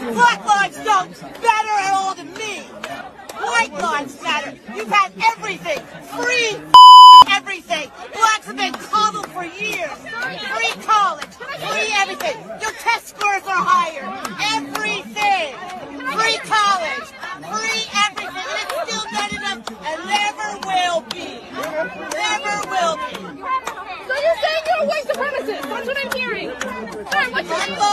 Black lives don't matter at all to me. White lives matter. You've had everything. Free everything. Blacks have been coddled for years. Free college. Free everything. Your test scores are higher. Everything. Free college. Free everything. And it's still not enough and never will be. Never will be. So you're saying you're a white supremacist. That's what I'm hearing. All right, what's your name?